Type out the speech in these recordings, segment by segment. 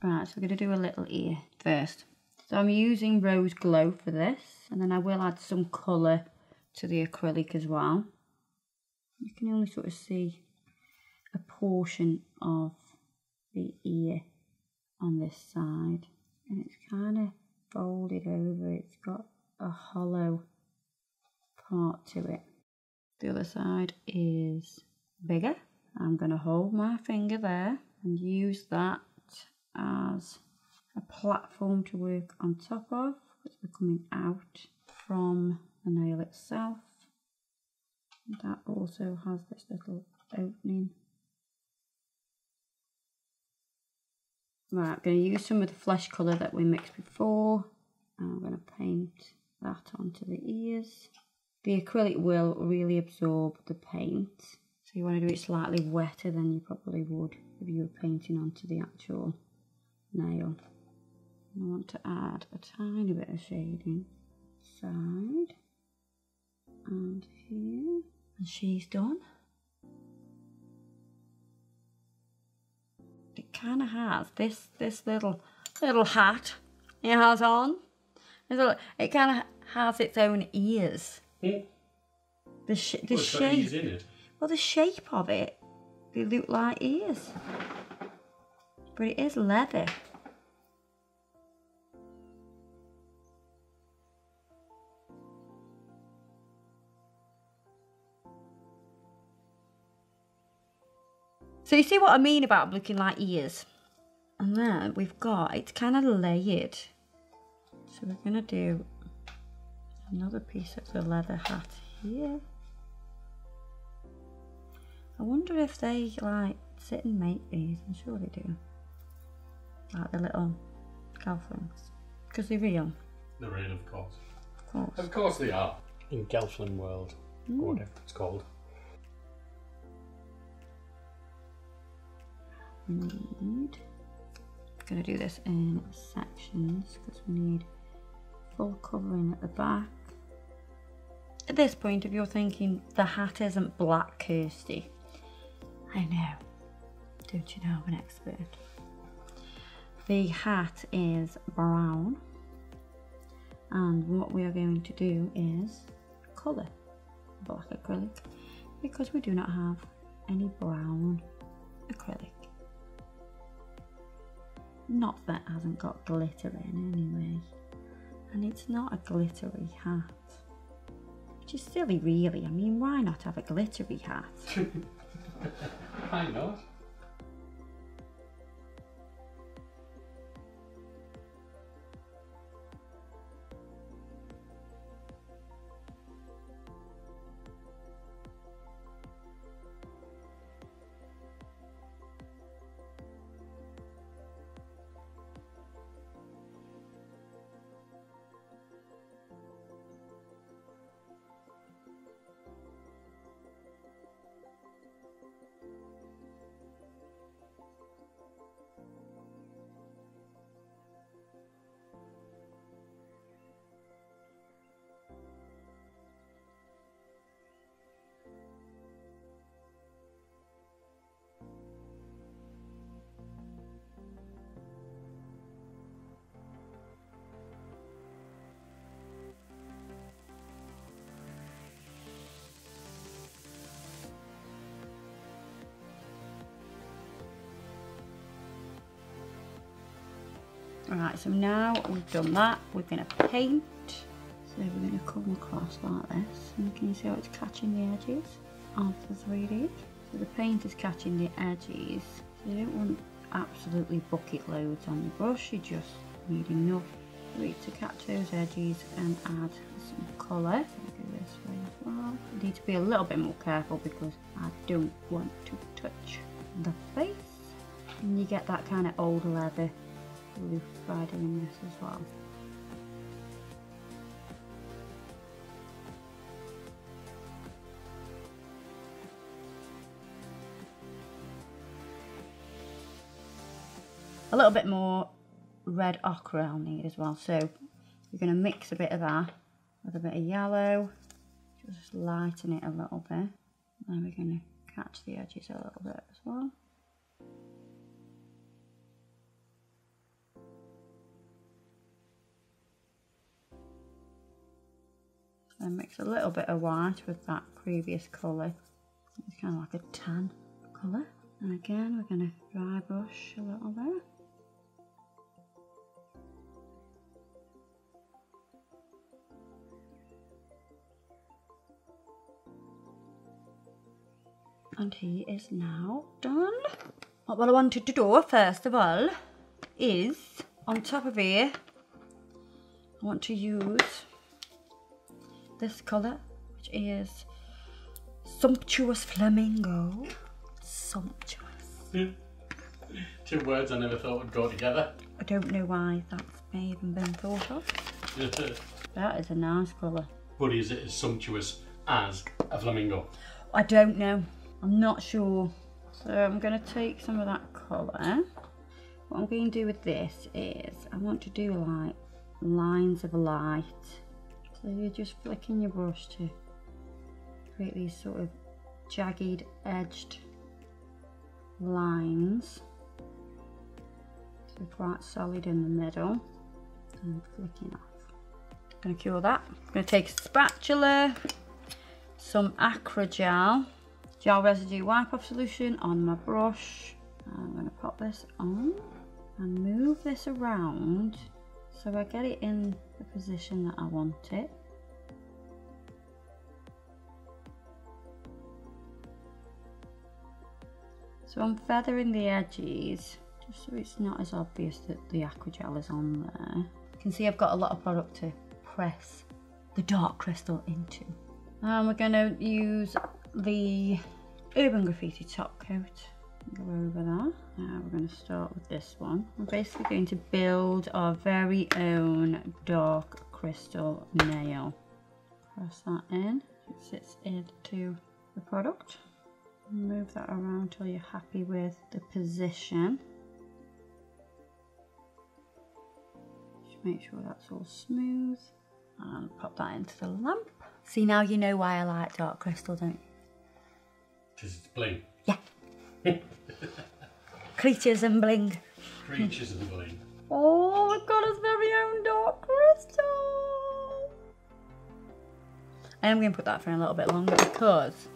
Right, so we're going to do a little ear first. So I'm using Rose Glow for this, and then I will add some colour to the acrylic as well. You can only sort of see a portion of the ear on this side, and it's kind of folded over. It's got a hollow part to it. The other side is bigger. I'm going to hold my finger there and use that as a platform to work on top of because we're coming out from the nail itself. That also has this little opening. Right, I'm going to use some of the flesh colour that we mixed before. I'm going to paint that onto the ears. The acrylic will really absorb the paint. So you want to do it slightly wetter than you probably would if you were painting onto the actual nail. I want to add a tiny bit of shading side and here and she's done. It kind of has this this little little hat it has on. It kind of has its own ears. Mm. The sh the shape. in it. Well, the shape of it, they look like ears, but it is leather. So you see what I mean about looking like ears? And then we've got, it's kind of layered. So we're going to do another piece of the leather hat here. I wonder if they like sit and make these. I'm sure they do. Like the little Gelflings. Because they're real. They're real, of course. Of course. Of course they are. In Gelfling World, Mm. or whatever it's called. we need. I'm going to do this in sections because we need full covering at the back. At this point, if you're thinking the hat isn't black, Kirsty, I know. Don't you know I'm an expert? The hat is brown, and what we are going to do is colour black acrylic because we do not have any brown acrylic. Not that hasn't got glitter in anyway. And it's not a glittery hat. Which is silly really. I mean why not have a glittery hat? Why not? Alright, so now we've done that, we're going to paint. So we're going to come across like this. And can you see how it's catching the edges of the 3D? So the paint is catching the edges. So you don't want absolutely bucket loads on your brush, you just need enough to catch those edges and add some colour. Go this way as well. You need to be a little bit more careful because I don't want to touch the face. And you get that kind of old leather look by doing this as well. A little bit more red ochre I'll need as well. So we're going to mix a bit of that with a bit of yellow, just lighten it a little bit. And we're going to catch the edges a little bit as well. Then mix a little bit of white with that previous colour. It's kind of like a tan colour. And again, we're going to dry brush a little bit. And he is now done. What I wanted to do first of all is on top of here, I want to use this colour, which is Sumptuous Flamingo. Sumptuous. Two words I never thought would go together. I don't know why that's even been thought of. That is a nice colour. but is it as sumptuous as a flamingo? I don't know. I'm not sure. So I'm going to take some of that colour. What I'm going to do with this is I want to do like lines of light. So you're just flicking your brush to create these sort of jagged edged lines. So quite solid in the middle and flicking off. I'm Gonna cure that. I'm Gonna take a spatula, some Acrygel, gel residue wipe off solution on my brush. I'm gonna pop this on and move this around so I get it in the position that I want it. So I'm feathering the edges just so it's not as obvious that the Acrygel is on there. You can see I've got a lot of product to press the dark crystal into. And we're going to use the Urban Graffiti top coat. Go over that. Uh, now we're going to start with this one. We're basically going to build our very own dark crystal nail. Press that in. It sits into the product. Move that around until you're happy with the position. Just make sure that's all smooth. And pop that into the lamp. See now you know why I like dark crystal, don't you? Because it's bling. Creatures and bling. Creatures and bling. Oh, we've got his very own dark crystal. I am going to put that for a little bit longer because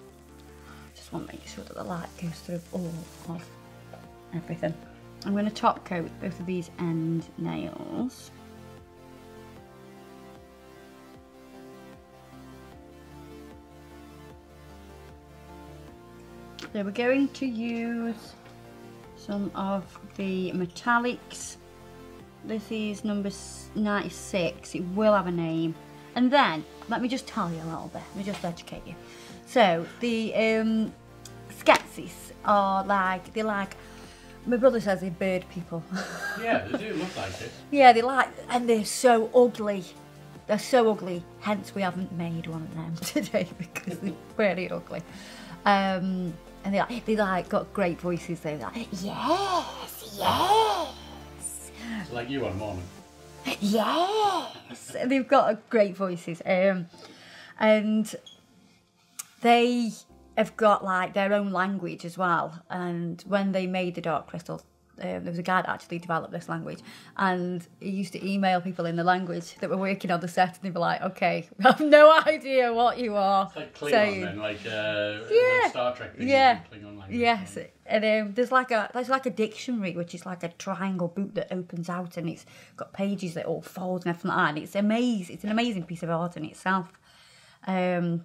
I just want to make sure that the light goes through all of everything. I'm going to top coat both of these end nails. So we're going to use some of the metallics. This is number 96. It will have a name. And then, let me just tell you a little bit. Let me just educate you. So, the um, Skeksis are like, they're like, my brother says they're bird people. Yeah, they do look like it. yeah, they like, and they're so ugly. They're so ugly, hence we haven't made one of them today because they're very ugly. Um, and they like, they like got great voices. They're like, yes, yes, It's like you one morning. yes. They've got great voices. Um, and they have got like their own language as well. And when they made the Dark Crystal, um, there was a guy that actually developed this language, and he used to email people in the language that were working on the set, and they'd be like, "Okay, we have no idea what you are It's like Klingon saying." then, like uh, Yeah. Star Trek thing. Yeah. Klingon language. Yes, and um, there's like a there's like a dictionary which is like a triangle book that opens out and it's got pages that all fold and everything like that. And it's amazing. It's an amazing piece of art in itself. Um,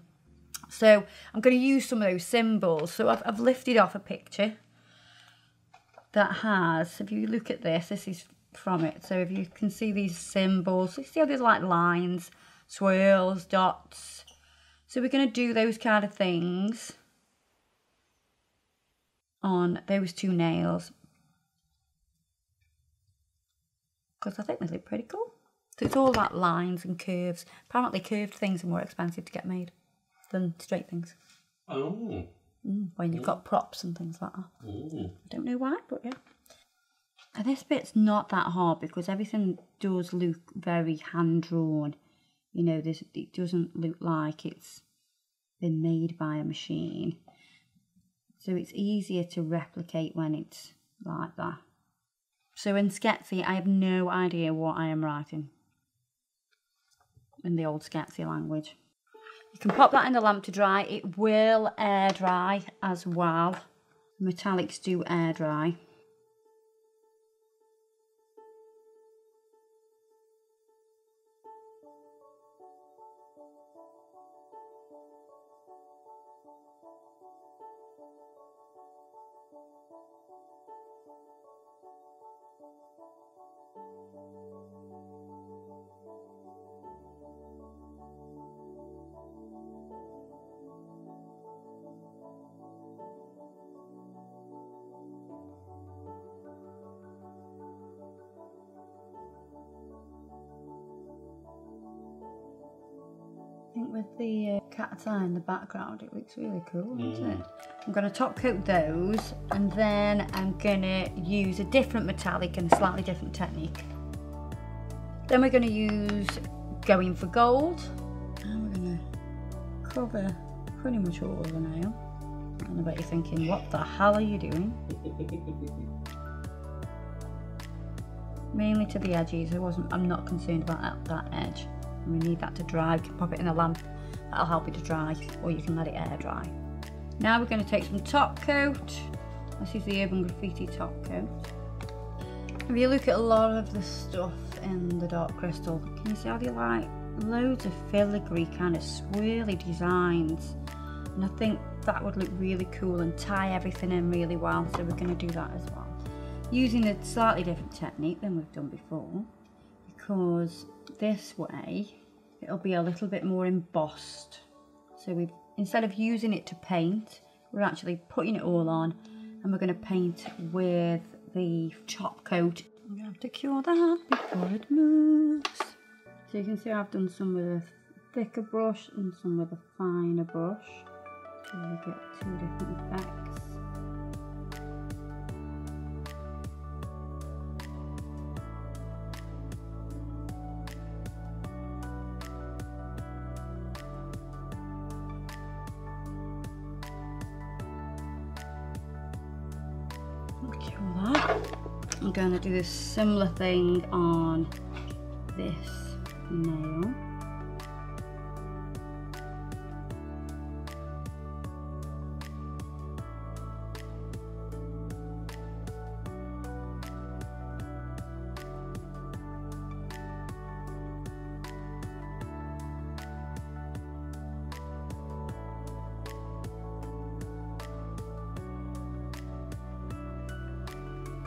so I'm going to use some of those symbols. So I've, I've lifted off a picture that has. If you look at this, this is from it. So if you can see these symbols, you see how there's like lines, swirls, dots. So we're going to do those kind of things on those two nails because I think they look pretty cool. So it's all about lines and curves. Apparently, curved things are more expensive to get made than straight things Oh. Mm, when you've got props and things like that. Ooh. I don't know why, but yeah. And this bit's not that hard because everything does look very hand drawn. You know, there's, it doesn't look like it's been made by a machine. So it's easier to replicate when it's like that. So in Skeksis, I have no idea what I am writing in the old Skeksis language. You can pop that in the lamp to dry. It will air dry as well. Metallics do air dry. Think with the uh, cat's eye in the background, it looks really cool, doesn't it? I'm going to top coat those and then I'm going to use a different metallic and a slightly different technique. Then we're going to use going for gold and we're going to cover pretty much all of the nail. And I bet you're thinking, what the hell are you doing? Mainly to the edges. I wasn't. I'm not concerned about that, that edge. And we need that to dry. You can pop it in a lamp. That'll help it to dry, or you can let it air dry. Now we're going to take some top coat. This is the Urban Graffiti top coat. If you look at a lot of the stuff in the dark crystal, can you see how they like loads of filigree kind of swirly designs? And I think that would look really cool and tie everything in really well. So we're going to do that as well. Using a slightly different technique than we've done before because this way it'll be a little bit more embossed. So we instead of using it to paint, we're actually putting it all on and we're going to paint with the top coat. I'm going to have to cure that before it moves. So you can see I've done some with a thicker brush and some with a finer brush. So we get two different effects. I'm going to do a similar thing on this nail.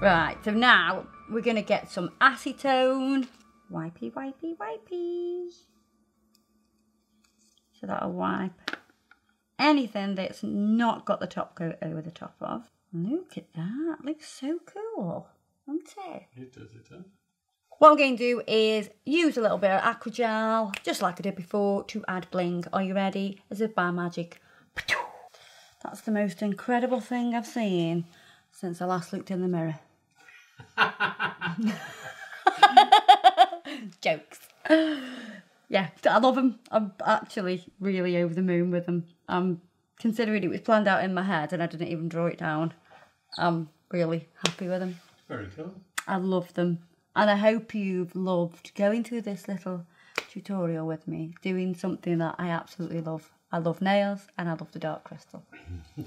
Right, so now we're going to get some acetone. Wipey, wipey, wipey. So that'll wipe anything that's not got the top coat over the top of. Look at that, looks so cool, doesn't it? It does, it does. What I'm going to do is use a little bit of Acrygel, just like I did before, to add bling. Are you ready? As if by magic. That's the most incredible thing I've seen since I last looked in the mirror. Jokes. Yeah, I love them. I'm actually really over the moon with them. I'm considering it was planned out in my head and I didn't even draw it down. I'm really happy with them. Very cool. I love them. And I hope you've loved going through this little tutorial with me, doing something that I absolutely love. I love nails and I love the dark crystal.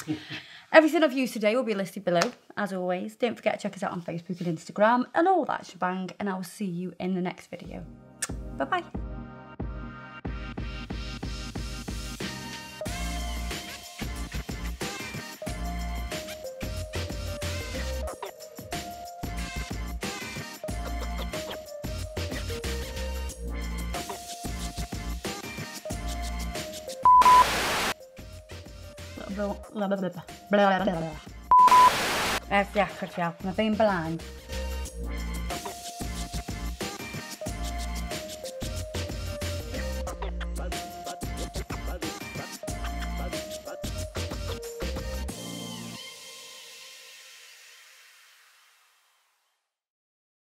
Everything I've used today will be listed below, as always. Don't forget to check us out on Facebook and Instagram and all that shebang. And I will see you in the next video. Bye blablabla. Blablabla. Eh, fiacca, fiacca, ma sei in.